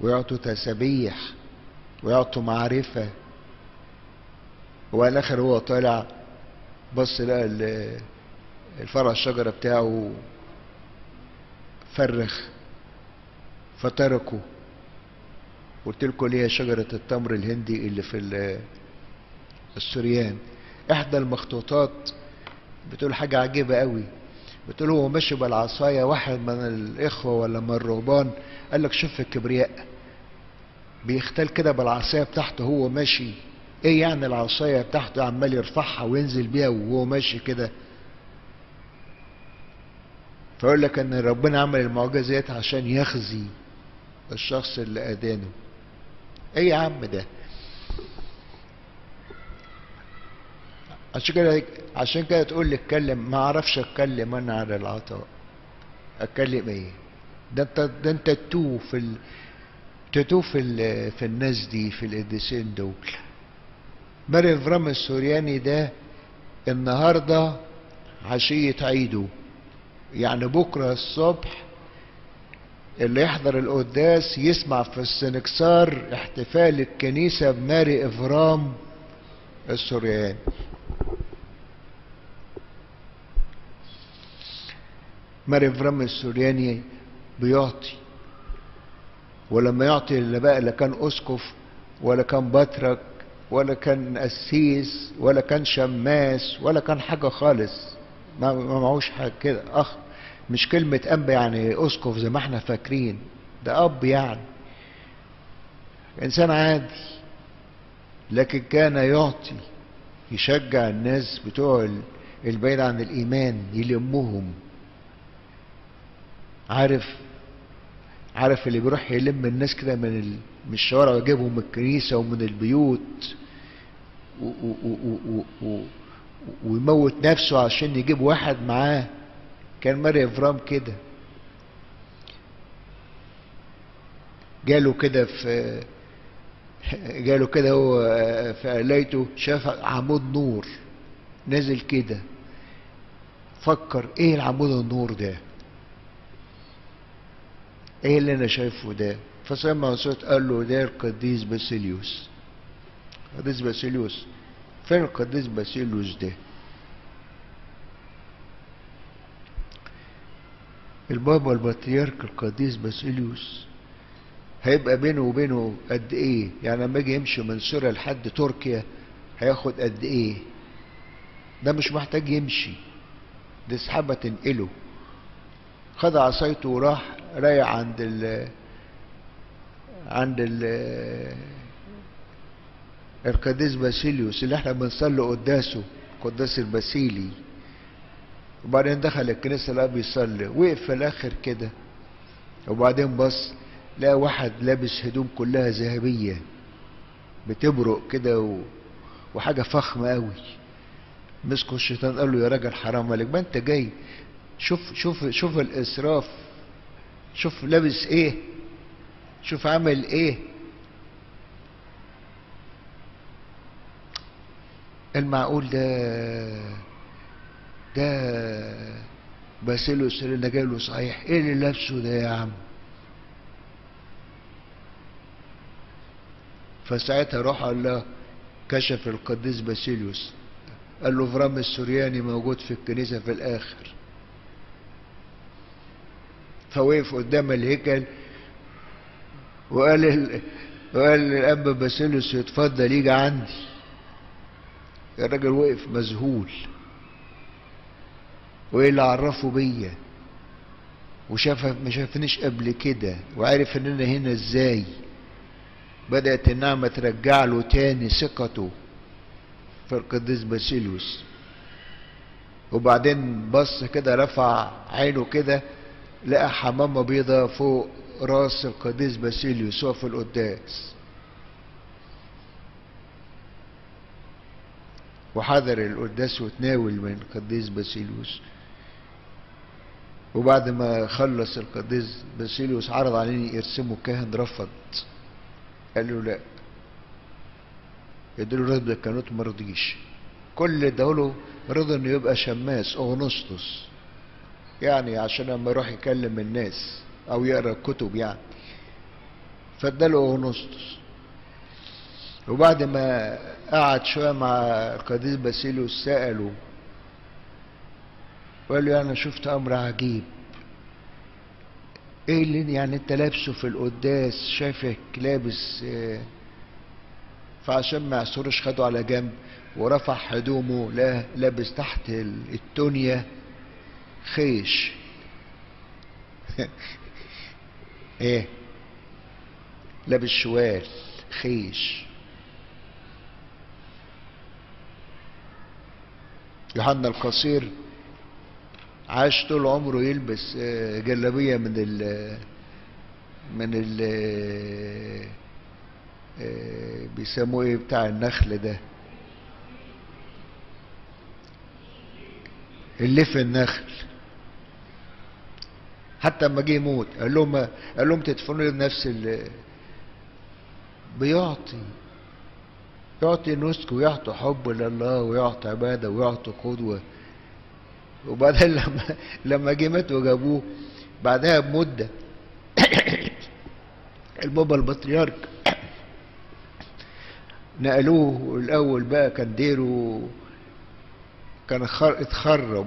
ويعطوا تسابيح ويعطوا معرفة. وعلى الآخر هو طالع بص لقى الفرع الشجرة بتاعه فرخ فتركوا قلت لكم ليه شجرة التمر الهندي اللي في السوريان. إحدى المخطوطات بتقول حاجة عجيبة قوي بتقول هو ماشي بالعصاية واحد من الإخوة ولا من الرهبان قال لك شوف الكبرياء. بيختال كده بالعصاية بتاعته هو ماشي. إيه يعني العصاية بتاعته عمال يرفعها وينزل بيها وهو ماشي كده؟ فيقول لك إن ربنا عمل المعجزات عشان يخزي الشخص اللي ادانه إيه يا عم ده؟ عشان كده عشان كده تقول لي اتكلم. ما أعرفش أتكلم أنا على العطاء. أتكلم إيه؟ ده انت ده أنت تتوه في ال... تتوه في. في الناس دي في القديسين دول ماري فرام السورياني ده النهارده عشية عيده يعني بكرة الصبح اللي يحضر القداس يسمع في السنكسار احتفال الكنيسة بماري إفرام السورياني ماري إفرام السورياني بيعطي ولما يعطي اللي بقى لا كان أسقف ولا كان بطرك ولا كان قسيس ولا كان شماس ولا كان حاجة خالص. ما معهوش حاجة كده. أخ مش كلمة أب يعني أسقف زي ما إحنا فاكرين. ده أب يعني. إنسان عادي. لكن كان يعطي يشجع الناس بتوع البعيد عن الإيمان يلمهم. عارف عارف اللي بيروح يلم الناس كده من ال... من الشوارع ويجيبهم من الكنيسة ومن البيوت و... و... و... و... ويموت نفسه عشان يجيب واحد معاه. كان ماري افرام كده. جاله كده في جاله كده هو في قلايته شاف عمود نور. نزل كده. فكر إيه العمود النور ده؟ إيه اللي أنا شايفه ده؟ فسمع صوت قال له ده القديس باسيليوس. القديس باسيليوس. فين القديس باسيليوس ده؟ البابا البطريرك القديس باسيليوس هيبقى بينه وبينه قد إيه؟ يعني لما يجي يمشي من سوريا لحد تركيا هياخد قد إيه؟ ده مش محتاج يمشي. دي سحابة تنقله. خد عصايته وراح رايح عند ال عند ال القديس باسيليوس اللي إحنا بنصلي قداسه قداس الباسيلي. وبعدين دخل الكنيسة لقى بيصلي وقف في الآخر كده. وبعدين بص لقى واحد لابس هدوم كلها ذهبية بتبرق كده و... وحاجة فخمة قوي مسكوا الشيطان قال له يا راجل حرام عليك ما أنت جاي شوف شوف شوف الإسراف شوف لابس إيه شوف عمل إيه. المعقول ده ده باسيلوس اللي جاله صحيح. إيه اللي لابسه ده يا عم؟ فساعتها راح الله كشف القديس باسيليوس. قال له فرام السورياني موجود في الكنيسة في الآخر. فوقف قدام الهيكل وقال ال... وقال للأب باسيلوس يتفضل يجي عندي. الراجل وقف مذهول. وإيه اللي عرفه بيا؟ وشاف ما شافنيش قبل كده وعرف ان أنا هنا إزاي. بدأت النعمة ترجع له تاني ثقته في القديس باسيليوس وبعدين بص كده رفع عينه كده لقى حمامة بيضة فوق راس القديس باسيليوس وهو في القداس. وحضر القداس وتناول من القديس باسيليوس. وبعد ما خلص القديس باسيليوس عرض عليه يرسمه كاهن رفض. قال له لا. اديله رتبة الكانوت ما رضيش كل اداله رضى إنه يبقى شماس أغنسطس. يعني عشان لما يروح يكلم الناس أو يقرأ كتب يعني. فاداله أغنسطس. وبعد ما قعد شوية مع القديس باسيليوس سأله وقال له أنا شفت أمر عجيب. إيه اللي يعني أنت لابسه في القداس؟ شايفك لابس فعشان ما يعصرش خده على جنب. ورفع هدومه لا لابس تحت التونية. خيش. إيه؟ لابس شوال خيش. يوحنا القصير عاش طول عمره يلبس جلابية من ال من ال بيسموه إيه بتاع النخل ده؟ اللف النخل. حتى لما جه يموت قال لهم قال لهم تدفنوا نفس ال بيعطي يعطي نسك ويعطي حب لله ويعطي عبادة ويعطي قدوة. وبعدين لما لما جه مات وجابوه بعدها بمدة البابا البطريرك نقلوه الأول بقى كان ديره كان اتخرب.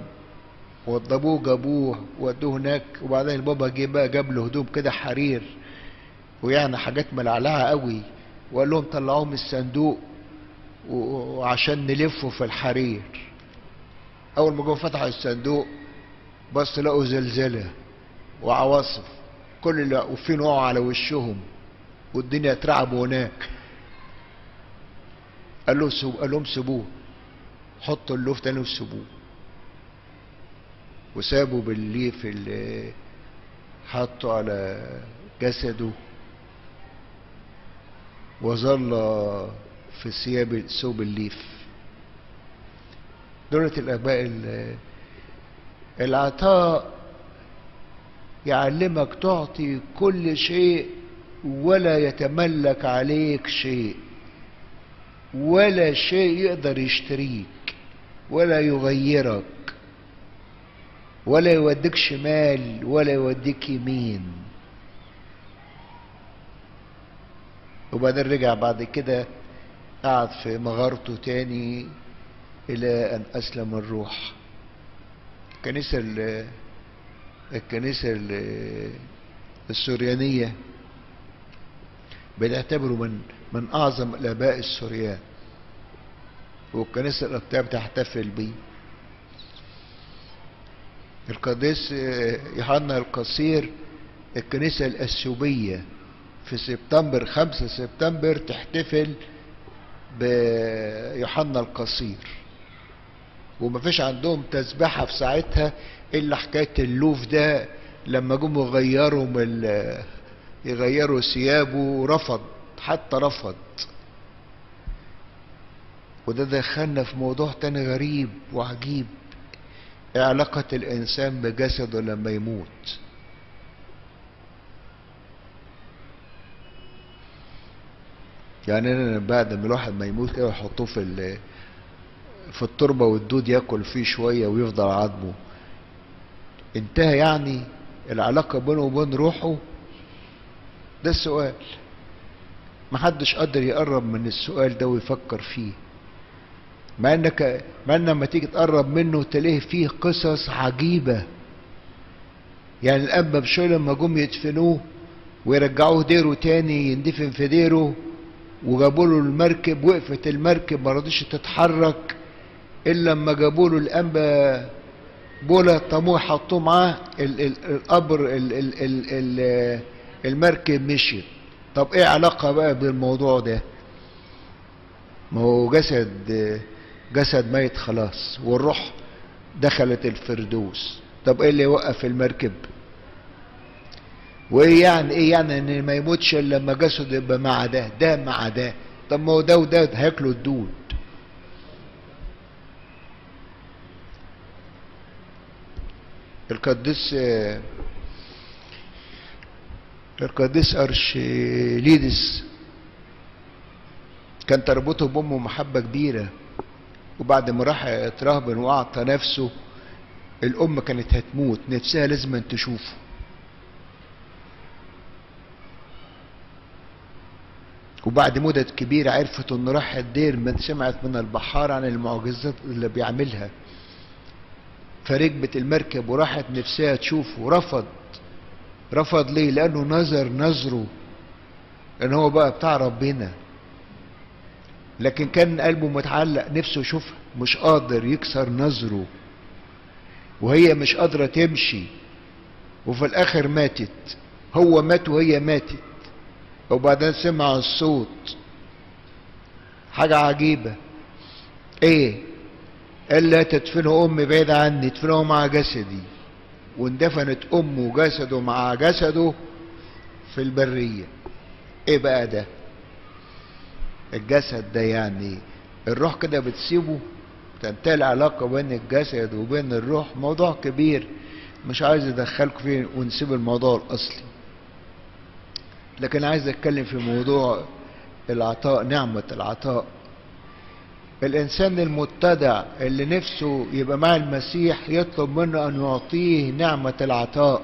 وضبوه جابوه ودوه هناك وبعدين البابا جه بقى جاب له هدوم كده حرير ويعني حاجات ملعلعه قوي وقال لهم طلعوه من الصندوق وعشان نلفه في الحرير أول ما جم فتحوا الصندوق بص لقوا زلزلة وعواصف كل اللي واقفين وقعوا على وشهم والدنيا اترعبوا هناك. قال لهم سيبوه حطوا اللوف تاني وسيبوه وسابوا بالليف اللي حطه على جسده. وظل في ثياب ثوب الليف. دولة الآباء العطاء يعلمك تعطي كل شيء ولا يتملك عليك شيء. ولا شيء يقدر يشتريك ولا يغيرك. ولا يوديك شمال ولا يوديك يمين وبعدين رجع بعد كده قعد في مغارته تاني إلى أن أسلم الروح. الكنيسة الكنيسة السوريانية بنعتبره من من أعظم الاباء السوريان والكنيسة القبطية بتحتفل بيه. القديس يوحنا القصير الكنيسة الأثيوبية في سبتمبر خمسة سبتمبر تحتفل بيوحنا القصير. ومفيش عندهم تسبحة في ساعتها إلا حكاية اللوف ده لما جم يغيروا من يغيروا ثيابه رفض حتى رفض. وده دخلنا في موضوع تاني غريب وعجيب. علاقة الإنسان بجسده لما يموت. يعني أنا بعد ما الواحد ما يموت كده يحطوه في في التربة والدود ياكل فيه شوية ويفضل عظمه انتهى يعني العلاقة بينه وبين روحه؟ ده السؤال. محدش قادر يقرب من السؤال ده ويفكر فيه. مع انك مع إن لما تيجي تقرب منه تلاقيه فيه قصص عجيبة. يعني الأنبا بشوي لما جم يدفنوه ويرجعوه ديره تاني يندفن في ديره وجابوا له المركب وقفت المركب ما رضيش تتحرك إلا لما جابوا له الأنبا بولا طموح حطوه معاه ال- ال- القبر ال- ال- ال- ال- المركب مشيت طب إيه علاقة بقى بالموضوع ده؟ ما هو جسد جسد ميت خلاص والروح دخلت الفردوس. طب إيه اللي يوقف المركب؟ وإيه يعني إيه يعني إن ما يموتش إلا لما جسده يبقى مع ده ده مع ده؟ طب ما هو ده وده هياكلوا الدود. القديس القديس أرشليدس كان تربطه بأمه محبة كبيرة. وبعد ما راح اترهبن وأعطى نفسه الأم كانت هتموت نفسها لازم تشوفه. وبعد مدة كبيرة عرفت انه راح الدير من سمعت من البحار عن المعجزات اللي بيعملها. فركبت المركب وراحت نفسها تشوفه رفض رفض ليه؟ لأنه نظر نظره. إن هو بقى بتاع ربنا. لكن كان قلبه متعلق نفسه يشوفها مش قادر يكسر نظره. وهي مش قادرة تمشي. وفي الآخر ماتت. هو مات وهي ماتت. وبعدين سمع الصوت. حاجة عجيبة. إيه؟ قال لا تدفنه أمي بعيد عني ادفنه مع جسدي. واندفنت أمه وجسده مع جسده في البرية. إيه بقى ده؟ الجسد ده يعني الروح كده بتسيبه تنتهي العلاقة بين الجسد وبين الروح. موضوع كبير مش عايز أدخلكم فيه ونسيب الموضوع الأصلي. لكن عايز أتكلم في موضوع العطاء نعمة العطاء. الإنسان المتدع اللي نفسه يبقى مع المسيح يطلب منه أن يعطيه نعمة العطاء.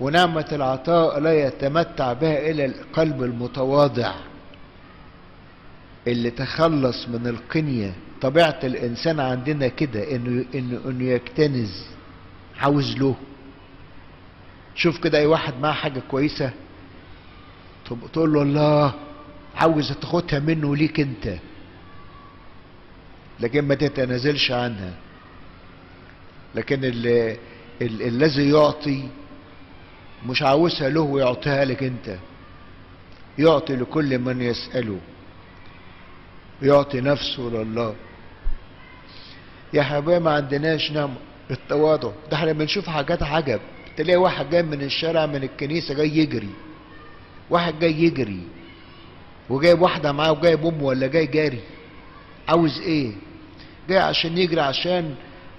ونعمة العطاء لا يتمتع بها إلا القلب المتواضع. اللي تخلص من القنية طبيعة الإنسان عندنا كده إنه إنه إنه يكتنز عاوز له. شوف كده أي واحد معاه حاجة كويسة تقول له الله عاوز تاخدها منه ليك أنت. لكن ما تتنازلش عنها. لكن ال- ال- الذي يعطي مش عاوزها له ويعطيها لك أنت. يعطي لكل من يسأله. يعطي نفسه لله. يا حبايبي ما عندناش نعمة التواضع. ده إحنا بنشوف حاجات عجب. تلاقي واحد جاي من الشارع من الكنيسة جاي يجري. واحد جاي يجري. وجايب واحدة معاه وجايب أمه ولا جاي جاري. عاوز إيه؟ جاي عشان يجري عشان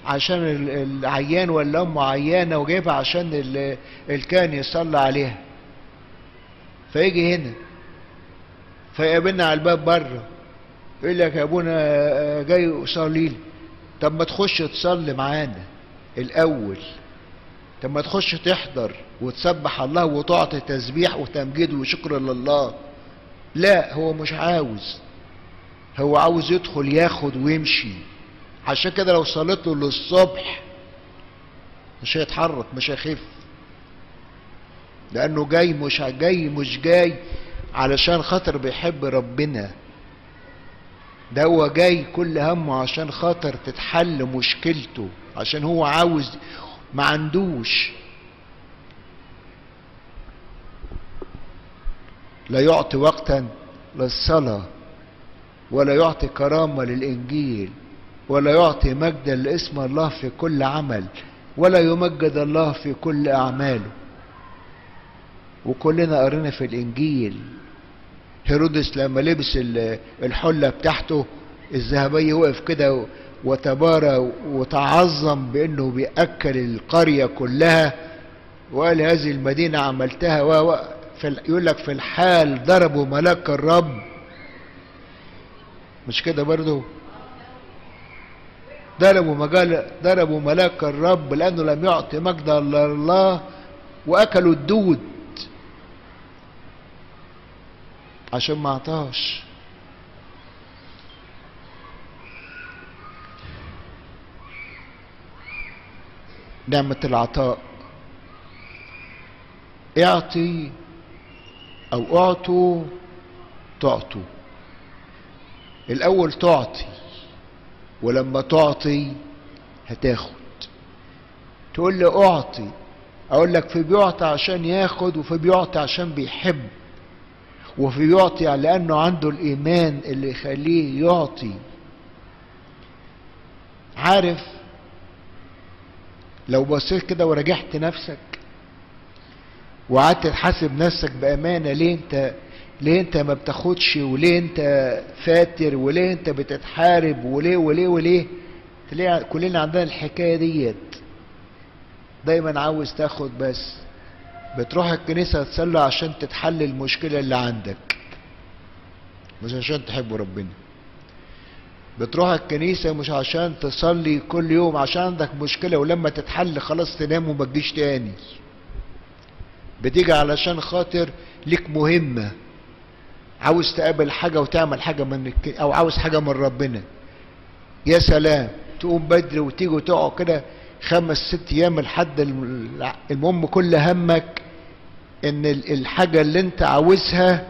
عشان ال- العيان ولا امه عيانة وجايبها عشان ال- الكاهن يصلي عليها. فيجي هنا. فيقابلنا على الباب بره. يقول لك يا أبونا جاي يصلي لي طب ما تخش تصلي معانا الأول. طب ما تخش تحضر وتسبح الله وتعطي تسبيح وتمجيد وشكر لله. لا هو مش عاوز. هو عاوز يدخل ياخد ويمشي. عشان كده لو صليت له للصبح مش هيتحرك مش هيخف. لأنه جاي مش جاي مش جاي علشان خاطر بيحب ربنا. ده هو جاي كل همه عشان خاطر تتحل مشكلته عشان هو عاوز ما عندوش. لا يعطي وقتا للصلاة ولا يعطي كرامة للإنجيل ولا يعطي مجدا لاسم الله في كل عمل ولا يمجد الله في كل أعماله. وكلنا قرينا في الإنجيل. هيرودس لما لبس ال- الحلة بتاعته الذهبية وقف كده وتبارى وتعظم بأنه بيأكل القرية كلها وقال هذه المدينة عملتها و يقول لك في الحال ضربوا ملاك الرب. مش كده برضو ضربوا مجال ضربوا ملاك الرب لأنه لم يعطي مجدا لله وأكلوا الدود. عشان ما اعطاش نعمة العطاء. اعطي أو اعطوا تعطوا. الأول تعطي ولما تعطي هتاخد. تقول لي اعطي أقول لك في بيعطي عشان ياخد وفي بيعطي عشان بيحب. وفي بيعطي لأنه عنده الإيمان اللي يخليه يعطي. عارف؟ لو بصيت كده وراجعت نفسك وقعدت تحاسب نفسك بأمانة ليه أنت ليه أنت ما بتاخدش؟ وليه أنت فاتر؟ وليه أنت بتتحارب؟ وليه وليه وليه؟ تلاقي كلنا عندنا الحكاية ديت. دايما عاوز تاخد بس. بتروح الكنيسة تصلي عشان تتحل المشكلة اللي عندك. مش عشان تحب ربنا. بتروح الكنيسة مش عشان تصلي كل يوم عشان عندك مشكلة ولما تتحل خلاص تنام وما تجيش تاني. بتيجي علشان خاطر ليك مهمة. عاوز تقابل حاجة وتعمل حاجة من. أو عاوز حاجة من ربنا. يا سلام. تقوم بدري وتيجي وتقعد كده خمس ست أيام لحد المهم كل همك إن الحاجة اللي أنت عاوزها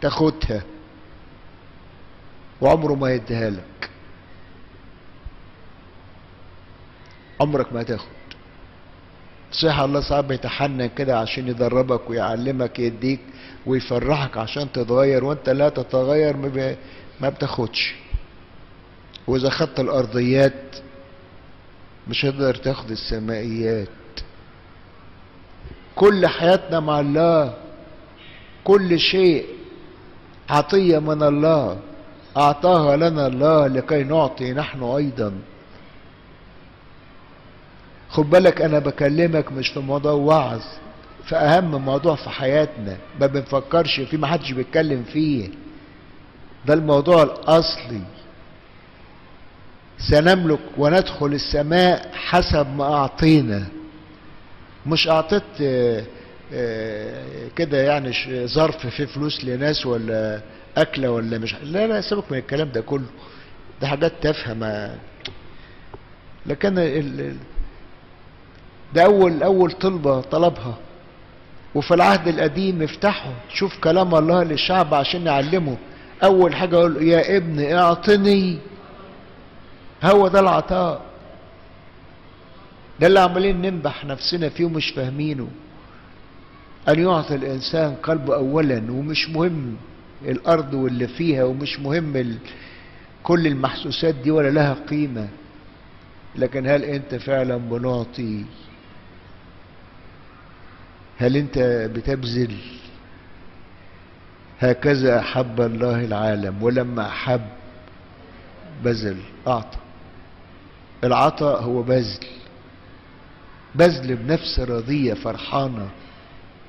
تاخدها. وعمره ما يديها لك. عمرك ما تاخد. صح الله ساعات بيتحنن كده عشان يدربك ويعلمك يديك ويفرحك عشان تتغير وأنت لا تتغير ما بتاخدش. وإذا خدت الأرضيات مش هتقدر تاخد السمائيات كل حياتنا مع الله. كل شيء عطية من الله. أعطاها لنا الله لكي نعطي نحن أيضا. خد بالك أنا بكلمك مش في موضوع وعظ في أهم موضوع في حياتنا. ما بنفكرش فيه ما حدش بيتكلم فيه. ده الموضوع الأصلي. سنملك وندخل السماء حسب ما أعطينا. مش أعطيت كده يعني ظرف فيه فلوس لناس ولا أكلة ولا مش لا لا سيبك من الكلام ده كله. ده حاجات تافهة ما لكن ال... ده أول أول طلبة طلبها. وفي العهد القديم افتحوا شوف كلام الله للشعب عشان يعلمه. أول حاجة يقول يا ابن اعطني. هو ده العطاء. ده اللي عمالين ننبح نفسنا فيه ومش فاهمينه. أن يعطي الإنسان قلبه اولا ومش مهم الأرض واللي فيها ومش مهم ال... كل المحسوسات دي ولا لها قيمة. لكن هل أنت فعلا بنعطي؟ هل أنت بتبذل؟ هكذا أحب الله العالم ولما أحب بذل أعطى. العطاء هو بذل. بذل بنفس راضية فرحانة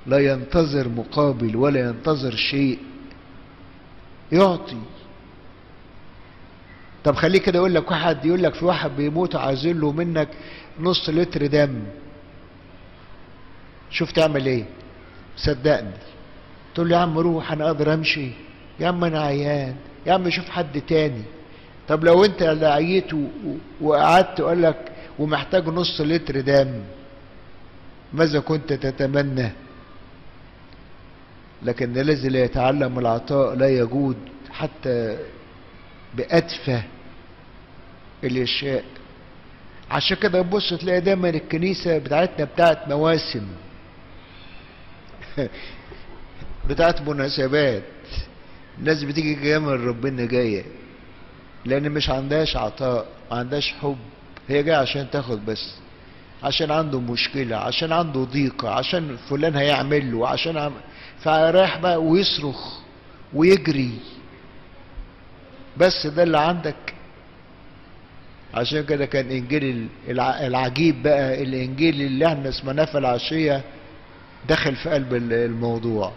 لا ينتظر مقابل ولا ينتظر شيء يعطي. طب خليه كده يقول لك واحد يقول لك في واحد بيموت عايزين له منك نص لتر دم. شوف تعمل إيه؟ صدقني. تقول له يا عم روح أنا أقدر أمشي. يا عم أنا عيان. يا عم شوف حد تاني. طب لو أنت عييت وقعدت وقال لك ومحتاج نص لتر دم. ماذا كنت تتمنى؟ لكن الذي لا يتعلم العطاء لا يجود حتى بأدفى الاشياء عشان كده تبص تلاقي دايما الكنيسة بتاعتنا بتاعت مواسم. بتاعت مناسبات. الناس بتيجي جاية من ربنا جاية. لأن مش عندهاش عطاء ما عندهاش حب. هي جاية عشان تاخد بس عشان عنده مشكلة عشان عنده ضيقة عشان فلان هيعمل له عشان عم... فرايح بقى ويصرخ ويجري. بس ده اللي عندك. عشان كده كان إنجيل العجيب بقى الإنجيل اللي إحنا سمعناه في العشيه دخل في قلب الموضوع.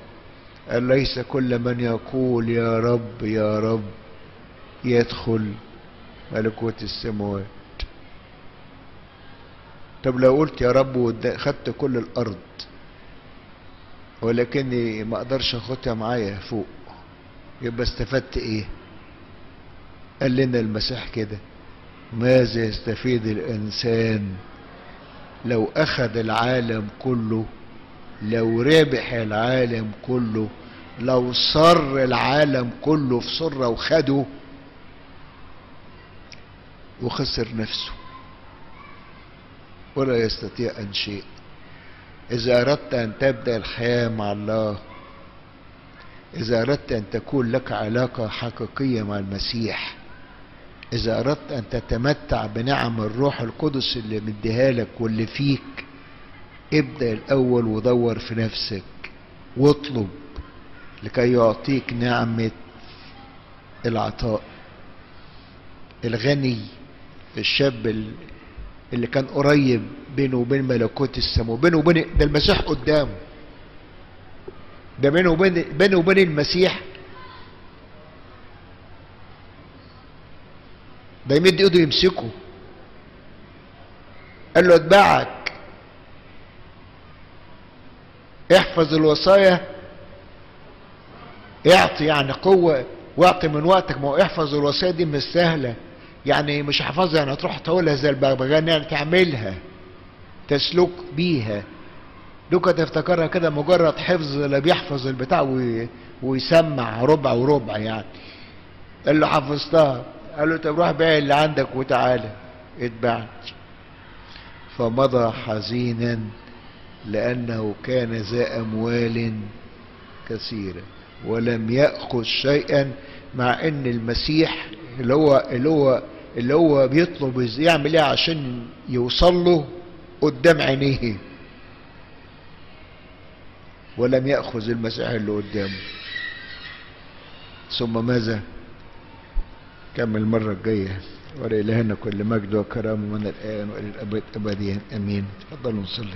قال ليس كل من يقول يا رب يا رب يدخل ملكوت السماوات. طب لو قلت يا رب خدت كل الأرض ولكني ما أقدرش أخدها معايا فوق يبقى استفدت إيه؟ قال لنا المسيح كده ماذا يستفيد الإنسان لو أخذ العالم كله لو ربح العالم كله لو صر العالم كله في سرة وخده وخسر نفسه؟ ولا يستطيع أن شيء. إذا أردت أن تبدأ الحياة مع الله إذا أردت أن تكون لك علاقة حقيقية مع المسيح إذا أردت أن تتمتع بنعم الروح القدس اللي مديها لك واللي فيك ابدأ الأول ودور في نفسك واطلب لكي يعطيك نعمة العطاء. الغني الشاب اللي كان قريب بينه وبين ملكوت السماء بينه وبين ده المسيح قدامه. ده بينه وبين بينه وبين المسيح. ده يمد ايده يمسكه. قال له اتبعك. احفظ الوصايا. اعطي يعني قوة. واعطي من وقتك. ما هو احفظ الوصايا دي مش سهلة. يعني مش حفظها يعني تروح تقولها زي البغبغان يعني تعملها تسلك بيها. دوكا تفتكرها كده مجرد حفظ لا بيحفظ البتاع وي... ويسمع ربع وربع يعني. قال له حفظتها. قال له طب روح بيع اللي عندك وتعالى. اتبعني فمضى حزينا لأنه كان ذا أموال كثيرة. ولم يأخذ شيئا مع إن المسيح اللي هو اللي هو اللي هو بيطلب يعمل إيه عشان يوصل له قدام عينيه؟ ولم يأخذ المسيح اللي قدامه. ثم ماذا؟ كمل المرة الجاية ولإلهنا كل مجد وكرامة من الآن وإلى الأبد أبديا أمين. تفضلوا نصلي.